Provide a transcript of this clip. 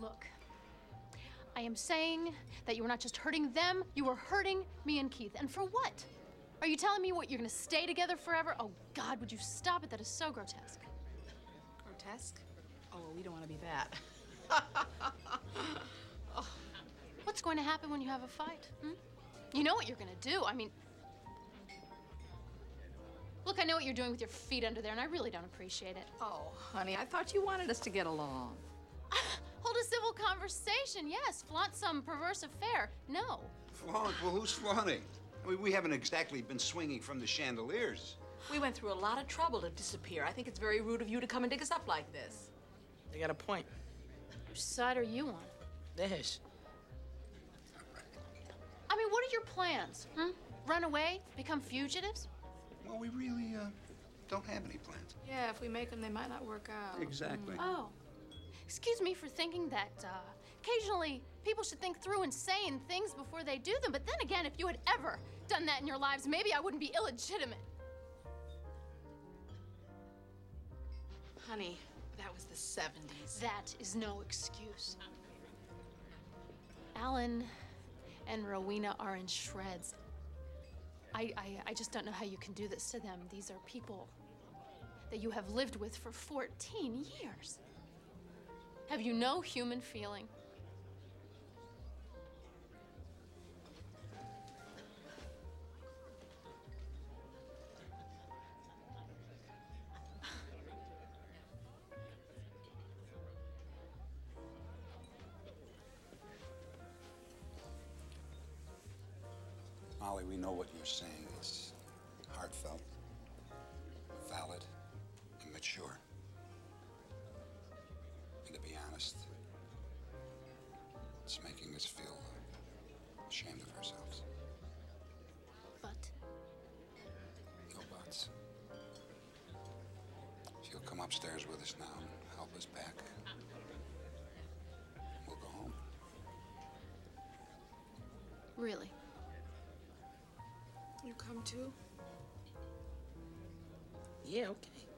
Look, I am saying that you were not just hurting them, you were hurting me and Keith. And for what? Are you telling me what, you're gonna stay together forever? Oh, God, would you stop it? That is so grotesque. Grotesque? Oh, we don't want to be that. What's going to happen when you have a fight? Hmm? You know what you're gonna do. I mean, look, I know what you're doing with your feet under there, and I really don't appreciate it. Oh, honey, I thought you wanted us to get along. Hold a civil conversation, yes. Flaunt some perverse affair, no. Flaunt? Well, who's flaunting? I mean, we haven't exactly been swinging from the chandeliers. We went through a lot of trouble to disappear. I think it's very rude of you to come and dig us up like this. They got a point. Which side are you on? This. I mean, what are your plans? Hmm? Run away? Become fugitives? Well, we really uh, don't have any plans. Yeah, if we make them, they might not work out. Exactly. Oh. Excuse me for thinking that uh, occasionally people should think through insane things before they do them. But then again, if you had ever done that in your lives, maybe I wouldn't be illegitimate. Honey, that was the 70s. That is no excuse. Alan and Rowena are in shreds. I, I, I just don't know how you can do this to them. These are people that you have lived with for 14 years. Have you no human feeling? Molly, we know what you're saying is heartfelt, valid, it's making us feel ashamed of ourselves. But No buts. If you'll come upstairs with us now and help us pack, we'll go home. really, You come too? Yeah, okay.